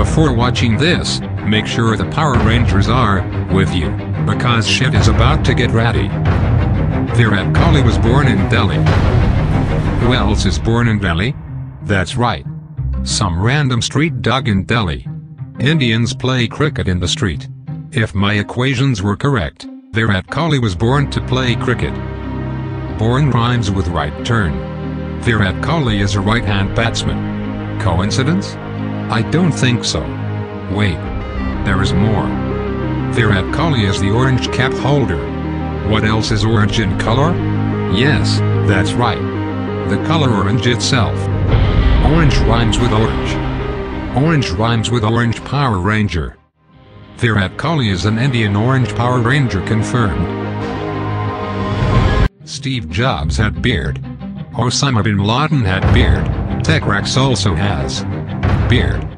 Before watching this, make sure the Power Rangers are with you, because shit is about to get ratty. Virat Kohli was born in Delhi. Who else is born in Delhi? That's right. Some random street dog in Delhi. Indians play cricket in the street. If my equations were correct, Virat Kohli was born to play cricket. Born rhymes with right turn. Virat Kohli is a right-hand batsman. Coincidence? I don't think so. Wait. There is more. Virat Kohli is the orange cap holder. What else is orange in color? Yes, that's right. The color orange itself. Orange rhymes with orange. Orange rhymes with Orange Power Ranger. Virat Kohli is an Indian Orange Power Ranger confirmed. Steve Jobs had beard. Osama bin Laden had beard. TechRax also has beard.